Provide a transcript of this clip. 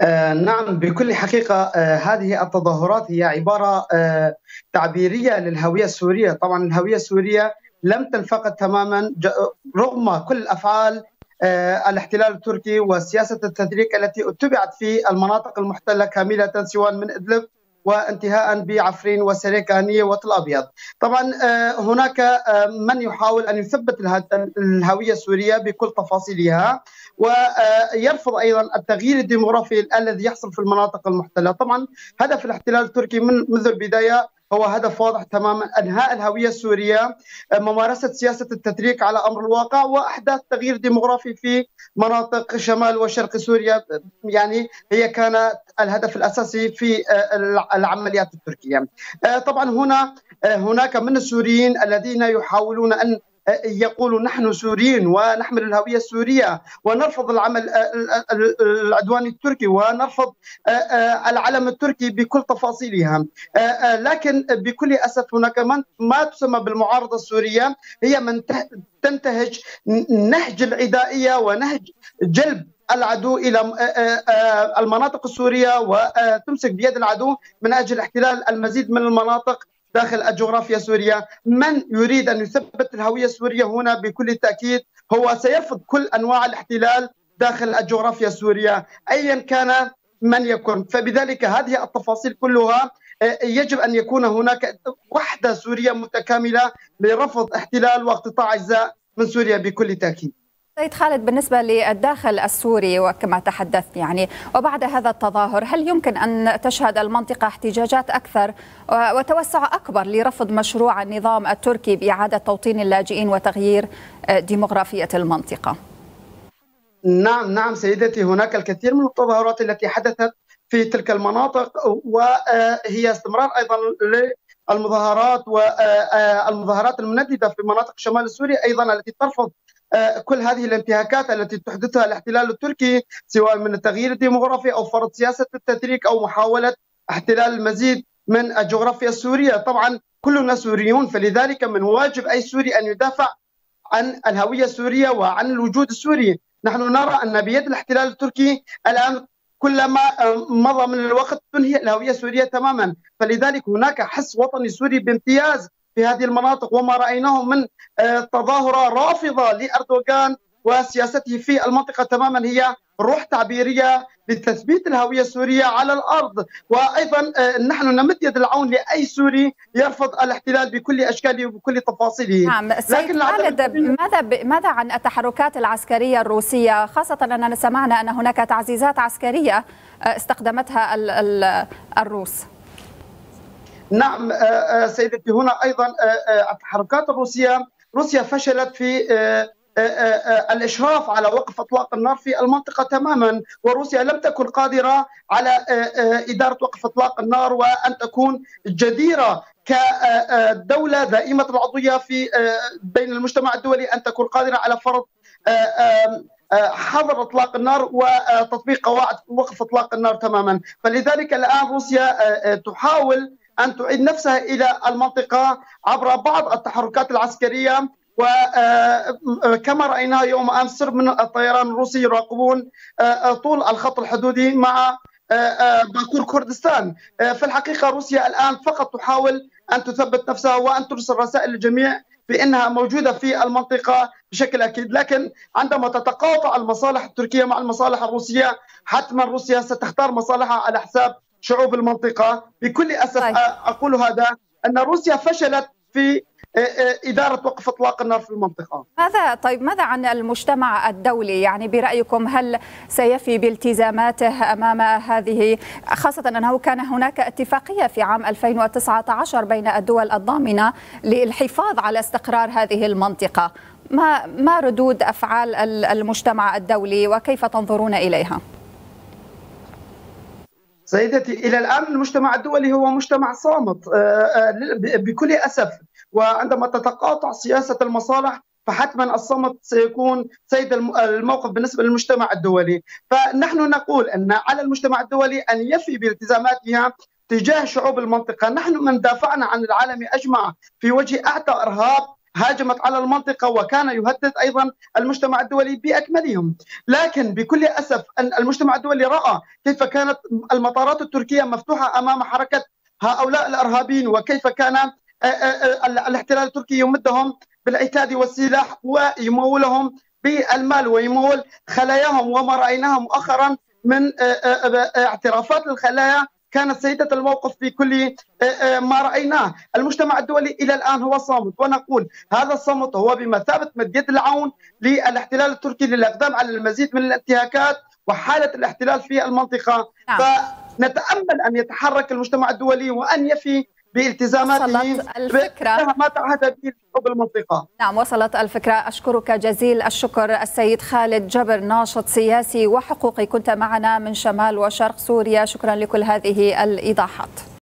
آه نعم بكل حقيقة آه هذه التظاهرات هي عبارة آه تعبيرية للهوية السورية. طبعا الهوية السورية لم تنفقد تماما رغم كل الأفعال آه الاحتلال التركي وسياسة التدريك التي اتبعت في المناطق المحتلة كاملة سواء من إدلب وانتهاء بعفرين وسريكانية وتل أبيض. طبعا آه، هناك آه، من يحاول أن يثبت الهوية السورية بكل تفاصيلها ويرفض أيضا التغيير الديموغرافي الذي يحصل في المناطق المحتلة، طبعا هدف الاحتلال التركي من منذ البداية هو هدف واضح تماما إنهاء الهوية السورية ممارسة سياسة التتريك على أمر الواقع وإحداث تغيير ديموغرافي في مناطق شمال وشرق سوريا يعني هي كانت الهدف الأساسي في العمليات التركية. طبعا هنا هناك من السوريين الذين يحاولون أن يقول نحن سوريين ونحمل الهوية السورية ونرفض العمل العدواني التركي ونرفض العلم التركي بكل تفاصيلها. لكن بكل أسف هناك من ما تسمى بالمعارضة السورية هي من تنتهج نهج العدائية ونهج جلب العدو إلى المناطق السورية وتمسك بيد العدو من أجل احتلال المزيد من المناطق. داخل الجغرافيا السورية. من يريد أن يثبت الهوية السورية هنا بكل تأكيد هو سيرفض كل أنواع الاحتلال داخل الجغرافيا السورية أيا كان من يكن. فبذلك هذه التفاصيل كلها آه، يجب أن يكون هناك وحدة سورية متكاملة لرفض احتلال واقتطاع أجزاء من سوريا بكل تأكيد. سيد خالد بالنسبة للداخل السوري وكما تحدثت يعني وبعد هذا التظاهر هل يمكن أن تشهد المنطقة احتجاجات أكثر وتوسع أكبر لرفض مشروع النظام التركي بإعادة توطين اللاجئين وتغيير ديمغرافية المنطقة؟ نعم نعم سيدتي. هناك الكثير من التظاهرات التي حدثت في تلك المناطق وهي استمرار أيضا للمظاهرات والمظاهرات المنددة في مناطق شمال سوريا أيضا التي ترفض آه، كل هذه الانتهاكات التي تحدثها الاحتلال التركي سواء من التغيير الديمغرافي أو فرض سياسة التتريك أو محاولة احتلال المزيد من الجغرافيا السورية، طبعا كلنا سوريون فلذلك من واجب أي سوري أن يدافع عن الهوية السورية وعن الوجود السوري، نحن نرى أن بيد الاحتلال التركي الآن كلما مضى من الوقت تنهي الهوية السورية تماما، فلذلك هناك حس وطني سوري بامتياز في هذه المناطق وما رايناه من آه، تظاهرة رافضة لأردوغان وسياسته في المنطقة تماما. هي روح تعبيرية لتثبيت الهوية السورية على الأرض. وأيضا آه، نحن نمد يد العون لأي سوري يرفض الاحتلال بكل أشكاله وبكل تفاصيله. نعم لكن خالد ماذا ب... ماذا عن التحركات العسكرية الروسية؟ خاصة أننا سمعنا أن هناك تعزيزات عسكرية آه، استخدمتها ال... ال... الروس. نعم آه، آه، سيدتي هنا أيضا آه، التحركات الروسية روسيا فشلت في الإشراف على وقف أطلاق النار في المنطقة تماما وروسيا لم تكن قادرة على إدارة وقف أطلاق النار وأن تكون جديرة كدوله دائمة العضوية في بين المجتمع الدولي أن تكون قادرة على فرض حظر أطلاق النار وتطبيق قواعد وقف أطلاق النار تماما. فلذلك الآن روسيا تحاول أن تعيد نفسها إلى المنطقة عبر بعض التحركات العسكرية وكما آه، رأينا يوم أمس من الطيران الروسي يراقبون آه، طول الخط الحدودي مع آه، باكور كردستان. في الحقيقة روسيا الآن فقط تحاول أن تثبت نفسها وأن ترسل رسائل للجميع بأنها موجودة في المنطقة بشكل أكيد، لكن عندما تتقاطع المصالح التركية مع المصالح الروسية حتما روسيا ستختار مصالحها على حساب شعوب المنطقة بكل أسف طيب. أقول هذا أن روسيا فشلت في إدارة وقف إطلاق النار في المنطقة ماذا طيب ماذا عن المجتمع الدولي يعني برأيكم هل سيفي بالتزاماته أمام هذه خاصة أنه كان هناك اتفاقية في عام 2019 بين الدول الضامنة للحفاظ على استقرار هذه المنطقة ما ما ردود أفعال المجتمع الدولي وكيف تنظرون إليها؟ سيدتي إلى الآن المجتمع الدولي هو مجتمع صامت آه، آه، بكل أسف. وعندما تتقاطع سياسة المصالح فحتما الصمت سيكون سيد الموقف بالنسبة للمجتمع الدولي، فنحن نقول أن على المجتمع الدولي أن يفي بالتزاماتها تجاه شعوب المنطقة، نحن من دافعنا عن العالم أجمع في وجه اعتى إرهاب هاجمت على المنطقة وكان يهدد أيضا المجتمع الدولي بأكملهم، لكن بكل أسف المجتمع الدولي رأى كيف كانت المطارات التركية مفتوحة أمام حركة هؤلاء الإرهابيين وكيف كان الاحتلال التركي يمدهم بالعتاد والسلاح ويمولهم بالمال ويمول خلاياهم وما رايناه مؤخرا من اعترافات للخلايا كانت سيدة الموقف في كل ما رأيناه المجتمع الدولي إلى الآن هو صامت ونقول هذا الصمت هو بمثابة مد يد العون للاحتلال التركي للإقدام على المزيد من الانتهاكات وحالة الاحتلال في المنطقة نعم. فنتأمل أن يتحرك المجتمع الدولي وأن يفي بإلتزاماته الفكرة. ما تعهد به شعوب المنطقة نعم وصلت الفكرة. أشكرك جزيل الشكر السيد خالد جبر ناشط سياسي وحقوقي. كنت معنا من شمال وشرق سوريا. شكرا لكل هذه الإيضاحات.